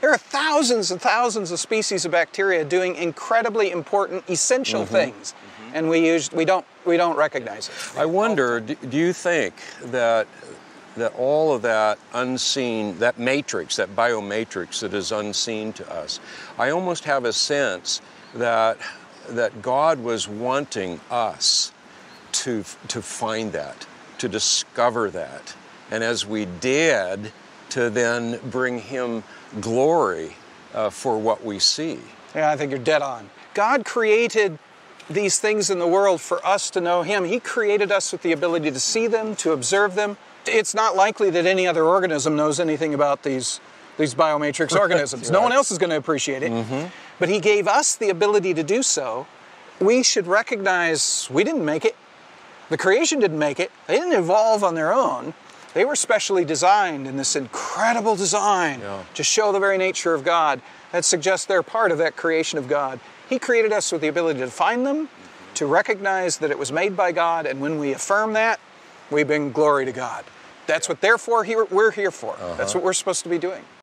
There are thousands and thousands of species of bacteria doing incredibly important, essential mm-hmm. things, mm-hmm. and we use we don't we don't recognize it. I wonder, do, do you think that that all of that unseen, that matrix, that biomatrix that is unseen to us, I almost have a sense that that God was wanting us to to find that, to discover that, and as we did, to then bring Him glory uh, for what we see. Yeah, I think you're dead on. God created these things in the world for us to know Him. He created us with the ability to see them, to observe them. It's not likely that any other organism knows anything about these, these biomatrix organisms. No one else is going to appreciate it. But He gave us the ability to do so. We should recognize we didn't make it. The creation didn't make it. They didn't evolve on their own. They were specially designed in this incredible design Yeah. to show the very nature of God. That suggests they're part of that creation of God. He created us with the ability to find them, to recognize that it was made by God, and when we affirm that, we bring glory to God. That's what, therefore, he- we're here for. That's uh-huh. what we're supposed to be doing.